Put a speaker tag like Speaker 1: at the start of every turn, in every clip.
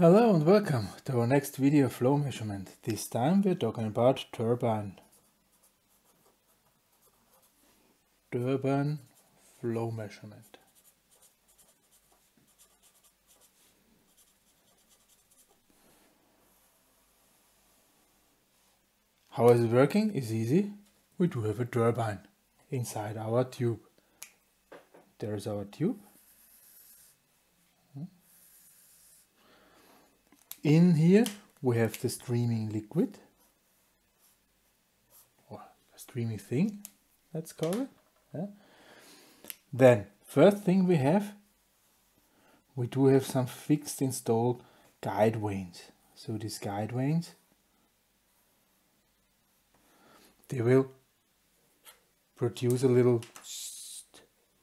Speaker 1: Hello and welcome to our next video flow measurement. This time we're talking about turbine. Turbine flow measurement. How is it working? It's easy. We do have a turbine inside our tube. There's our tube In here we have the streaming liquid, or a streaming thing, let's call it. Yeah. Then, first thing we have, we do have some fixed installed guide vanes. So these guide vanes, they will produce a little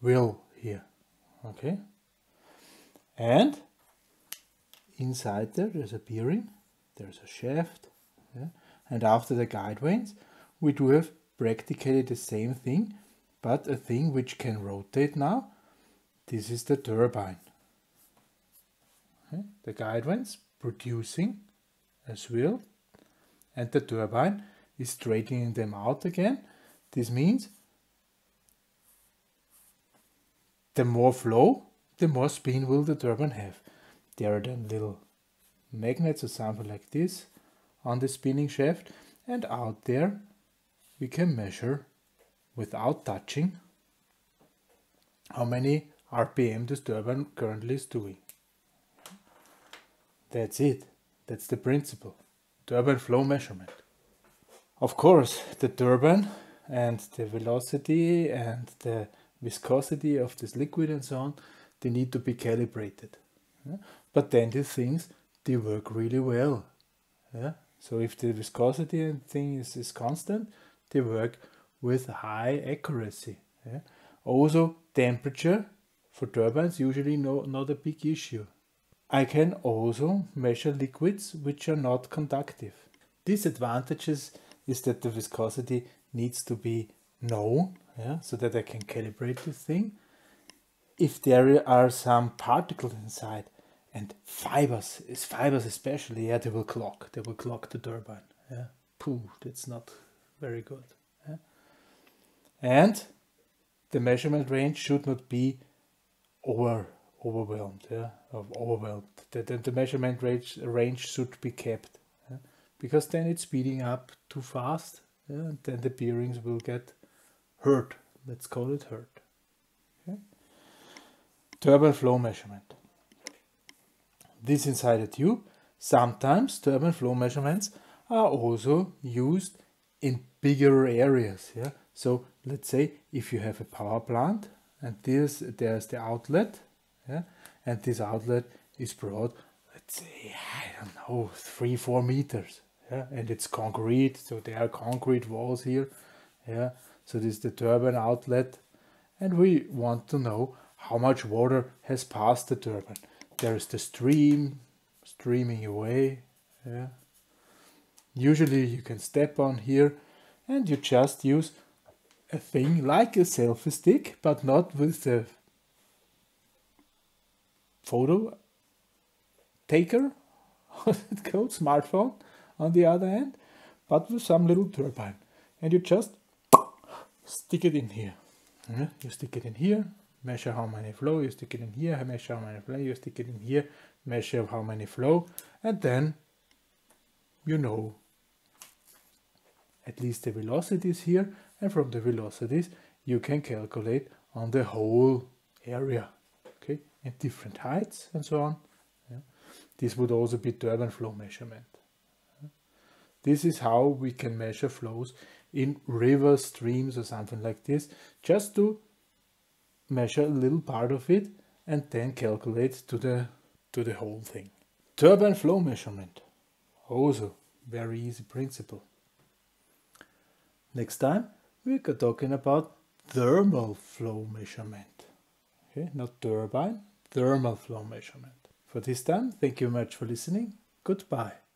Speaker 1: will here, okay? And inside there there's a bearing, there's a shaft, yeah? and after the guide vanes we do have practically the same thing, but a thing which can rotate now. This is the turbine. Okay? The guide vanes producing as well, and the turbine is straightening them out again. This means the more flow, the more spin will the turbine have there are then little magnets or something like this on the spinning shaft and out there we can measure without touching how many RPM this turbine currently is doing. That's it. That's the principle. Turbine flow measurement. Of course, the turbine and the velocity and the viscosity of this liquid and so on, they need to be calibrated. But then these things, they work really well. Yeah? So if the viscosity and thing is, is constant, they work with high accuracy. Yeah? Also, temperature for turbines usually no, not a big issue. I can also measure liquids which are not conductive. Disadvantages is that the viscosity needs to be known, yeah, so that I can calibrate the thing. If there are some particles inside, and fibers, is fibers especially, yeah, they will clog. They will clog the turbine. Yeah, pooh, that's not very good. Yeah? And the measurement range should not be over overwhelmed. Yeah, overwhelmed. The, the, the, measurement range range should be kept, yeah? because then it's speeding up too fast. Yeah, and then the bearings will get hurt. Let's call it hurt. Okay. Turbine flow measurement this inside a tube. Sometimes turbine flow measurements are also used in bigger areas. Yeah. So let's say if you have a power plant and this there's the outlet, yeah, and this outlet is broad, let's say I don't know three four meters, yeah, and it's concrete, so there are concrete walls here, yeah. So this is the turbine outlet, and we want to know how much water has passed the turbine there's the stream streaming away yeah usually you can step on here and you just use a thing like a selfie stick but not with the photo taker it called smartphone on the other end but with some little turbine and you just stick it in here yeah? you stick it in here measure how many flow, you stick it in here, measure how many flow, you stick it in here, measure how many flow, and then you know at least the velocities here, and from the velocities you can calculate on the whole area, okay, in different heights and so on. Yeah. This would also be turbine flow measurement. This is how we can measure flows in rivers, streams or something like this, just to measure a little part of it and then calculate to the to the whole thing. Turbine flow measurement. Also very easy principle. Next time we're talking about thermal flow measurement. Okay, not turbine, thermal flow measurement. For this time, thank you much for listening. Goodbye.